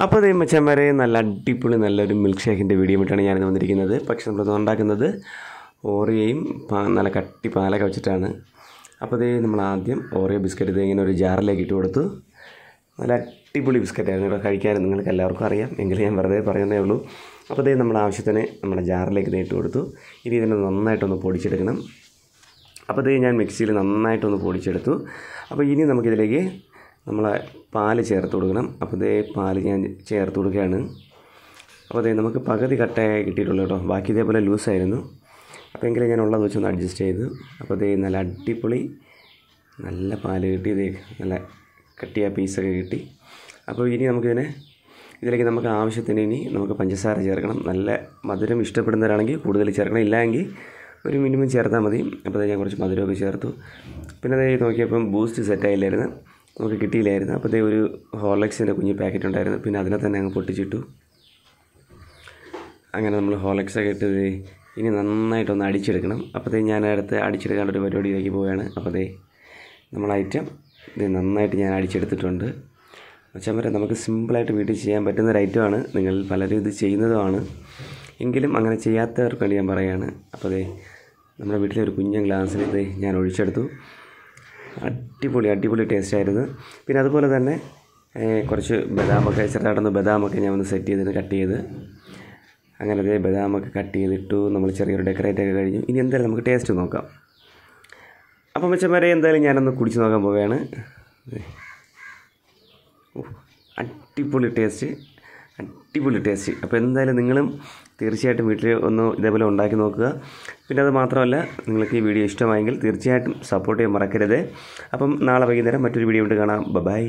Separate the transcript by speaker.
Speaker 1: അപ്പോൾ അതേ മച്ചന്മാരെ നല്ല അടിപൊളി നല്ലൊരു മിൽക്ക് ഷേക്കിന്റെ വീഡിയോ ആയിട്ടാണ് ഞാനിന്ന് വന്നിരിക്കുന്നത്. പക്ഷേ നമ്മൾ ഉണ്ടാക്കുന്നത് ഓറിയയും നല്ല കട്ടി പാലൊക്കെ വെച്ചിട്ടാണ്. അപ്പോൾ അതേ നമ്മൾ ആദ്യം ഓറിയോ ബിസ്ക്കറ്റ് ഇത് ഇങ്ങനെ ഒരു ജാറിലേക്ക് ഇട്ട് കൊടുത്തു. നല്ല അടിപൊളി ബിസ്ക്കറ്റായിരുന്നു ഇവിടെ കഴിക്കാൻ നിങ്ങൾക്ക് എല്ലാവർക്കും അറിയാം. എങ്കിലും ഞാൻ വെറുതെ പറയുന്നേ ഉള്ളൂ. അപ്പോൾ ഇതേ നമ്മുടെ ആവശ്യത്തിന് നമ്മുടെ ജാറിലേക്ക് ഇട്ട് കൊടുത്തു. ഇനി ഇതിനെ നന്നായിട്ടൊന്ന് പൊടിച്ചെടുക്കണം. അപ്പോൾ അതേ ഞാൻ മിക്സിയിൽ നന്നായിട്ടൊന്ന് പൊടിച്ചെടുത്തു. അപ്പോൾ ഇനി നമുക്കിതിലേക്ക് നമ്മളെ പാൽ ചേർത്ത് കൊടുക്കണം. അപ്പോൾ ഇതേ പാൽ ഞാൻ ചേർത്ത് കൊടുക്കുകയാണ്. അപ്പോൾ അതേ നമുക്ക് പകുതി കട്ടയായി കിട്ടിയിട്ടുള്ളൂ കേട്ടോ. ബാക്കി ഇതേപോലെ ലൂസായിരുന്നു അപ്പോൾ എങ്കിലും ഞാൻ ഉള്ളത് വെച്ചൊന്ന് അഡ്ജസ്റ്റ് ചെയ്തു. അപ്പോൾ ഇതേ നല്ല അടിപൊളി നല്ല പാൽ കിട്ടി. ഇതേ നല്ല കട്ടിയ പീസൊക്കെ കിട്ടി. അപ്പോൾ ഇനി നമുക്കിതിനെ ഇതിലേക്ക് നമുക്ക് ആവശ്യത്തിന് ഇനി നമുക്ക് പഞ്ചസാര ചേർക്കണം. നല്ല മധുരം ഇഷ്ടപ്പെടുന്നവരാണെങ്കിൽ കൂടുതൽ ചേർക്കണം. ഇല്ലെങ്കിൽ ഒരു മിനിമം ചേർത്താൽ മതി. അപ്പോൾ ഞാൻ കുറച്ച് മധുരമൊക്കെ ചേർത്തു. പിന്നെ അതേ നോക്കിയപ്പം ബൂസ്റ്റ് സെറ്റായില്ലായിരുന്നു നമുക്ക് കിട്ടിയില്ലായിരുന്നു. അപ്പോൾ ഒരു ഹോർലക്സിന്റെ കുഞ്ഞ് പാക്കറ്റ് ഉണ്ടായിരുന്നു. പിന്നെ അതിനെ തന്നെ അങ്ങ് പൊട്ടിച്ചിട്ടു. അങ്ങനെ നമ്മൾ ഹോർലക്സൊക്കെ ഇട്ടത് ഇനി നന്നായിട്ടൊന്ന് അടിച്ചെടുക്കണം. അപ്പോഴത്തേ ഞാൻ അടുത്ത് അടിച്ചെടുക്കാൻ ഒരു പരിപാടിയിലേക്ക് പോവുകയാണ്. അപ്പോൾ ദേ നമ്മൾ ഐറ്റം ഇത് നന്നായിട്ട് ഞാൻ അടിച്ചെടുത്തിട്ടുണ്ട്. വെച്ചാൽ വരെ നമുക്ക് സിമ്പിളായിട്ട് വീട്ടിൽ ചെയ്യാൻ പറ്റുന്ന ഒരു ഐറ്റമാണ് നിങ്ങൾ പലരും ഇത് ചെയ്യുന്നതുമാണ്. എങ്കിലും അങ്ങനെ ചെയ്യാത്തവർക്ക് വേണ്ടി ഞാൻ പറയുകയാണ് അപ്പോൾ ദേ നമ്മുടെ വീട്ടിലെ ഒരു കുഞ്ഞൻ ഗ്ലാസ്സിൽ ഇത് ഞാൻ ഒഴിച്ചെടുത്തു. അടിപൊളി അടിപൊളി ടേസ്റ്റ് ആയിരുന്നു. പിന്നെ അതുപോലെ തന്നെ കുറച്ച് ബദാമൊക്കെ ചെറുതായിട്ടൊന്ന് ബദാമൊക്കെ ഞാൻ ഒന്ന് സെറ്റ് ചെയ്തിട്ട് കട്ട് ചെയ്ത് അങ്ങനെ അതേ ബദാമൊക്കെ കട്ട് ചെയ്തിട്ടു നമ്മൾ ചെറിയൊരു ഡെക്കറേറ്റ് ഒക്കെ കഴിഞ്ഞു. ഇനി എന്തായാലും നമുക്ക് ടേസ്റ്റ് നോക്കാം. അപ്പം മെച്ചന്മാരെ എന്തായാലും ഞാനൊന്ന് കുടിച്ച് നോക്കാൻ പോവുകയാണ്. അടിപൊളി ടേസ്റ്റ് അടിപൊളി ടേസ്റ്റ് അപ്പോൾ എന്തായാലും നിങ്ങളും തീർച്ചയായിട്ടും വീട്ടിൽ ഒന്ന് ഇതേപോലെ ഉണ്ടാക്കി നോക്കുക. പിന്നെ അത് മാത്രമല്ല നിങ്ങൾക്ക് ഈ വീഡിയോ ഇഷ്ടമായെങ്കിൽ തീർച്ചയായിട്ടും സപ്പോർട്ട് ചെയ്യാൻ മറക്കരുത്. അപ്പം നാളെ വൈകുന്നേരം മറ്റൊരു വീഡിയോ കൊണ്ട് കാണാം. ബൈ